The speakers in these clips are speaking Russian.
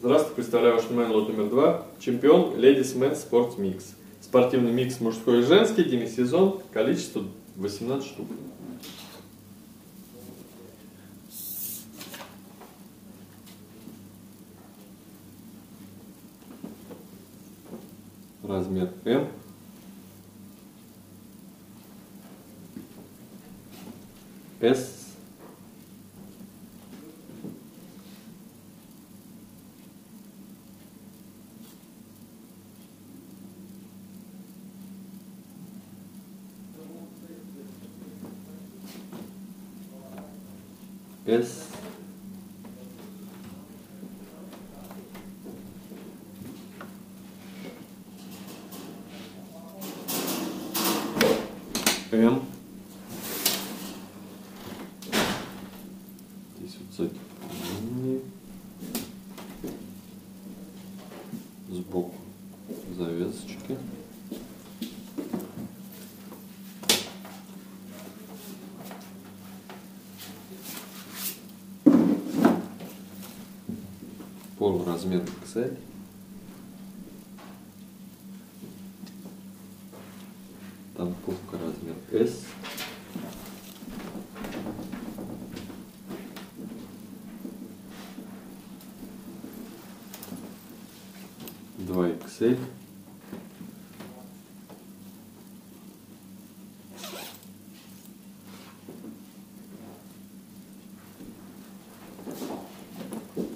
Здравствуйте, представляю ваш внимание лот номер два. Чемпион Ladies Men Sports Mix. Спортивный микс мужской и женский, демисезон, количество 18 штук. Размер М. S. S. М. Здесь вот линии. Сбоку завесочки. Пол размер XL. Танковка размер S. Два XL.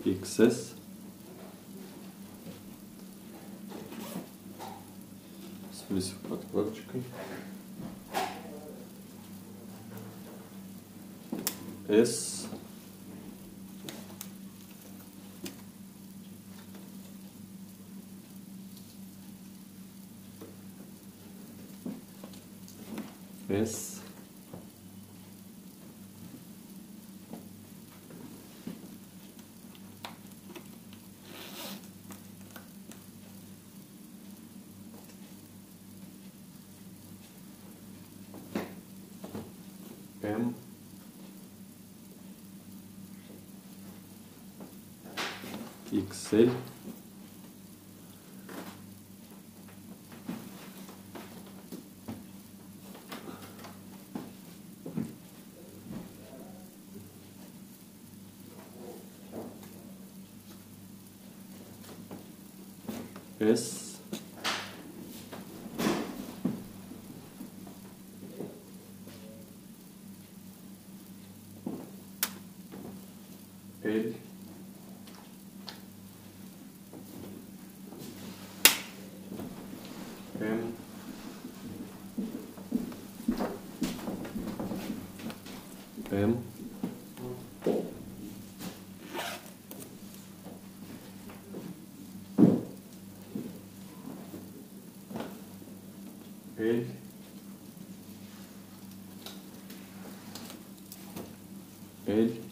XS. Флисовой подкладочкой. S. S. М. XL. S. page. Pen. Pen. Page. Page.